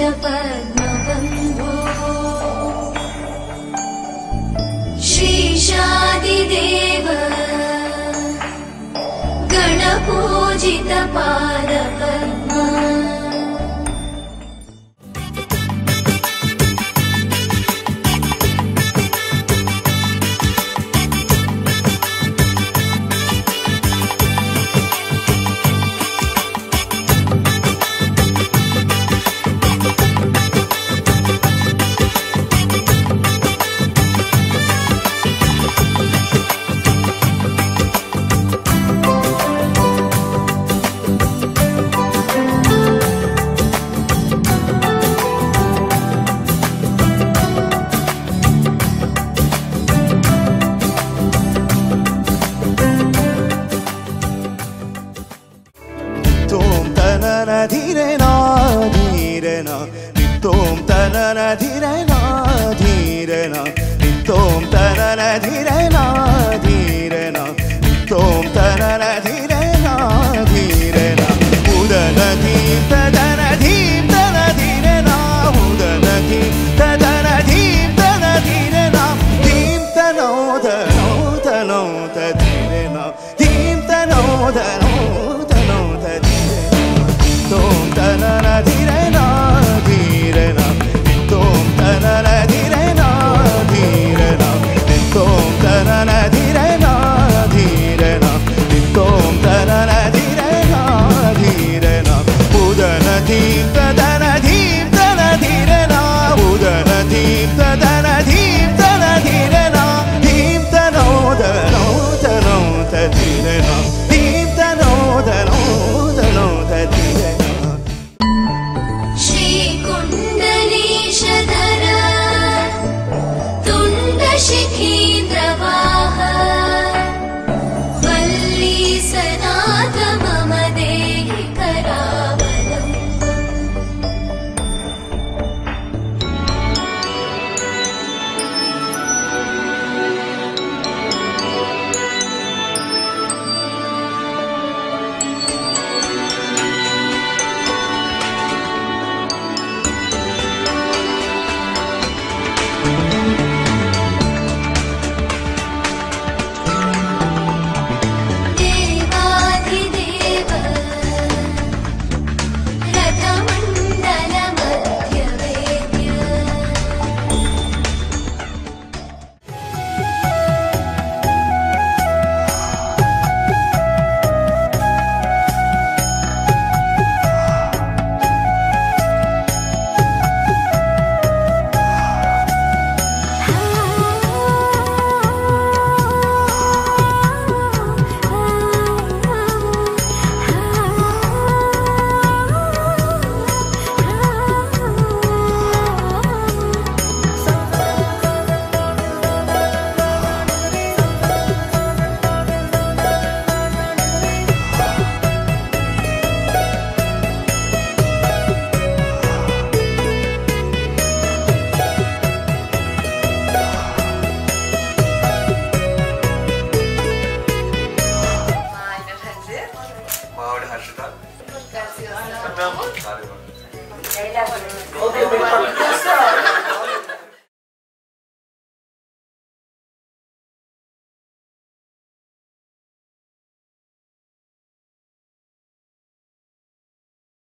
पद्मबन्धो। श्रीशादिदेव गणपूजितपाद tanana dhirena dhirena Tom tanana dhirena dhirena Tom tanana dhirena dhirena Tom tanana dhirena dhirena Udana dhim tadana dhim tana dhirena Udana dhim tadana dhim tana dhirena Dhim tano tano tano tadhirena Dhim tano tano tano Tom tanana dhirena No.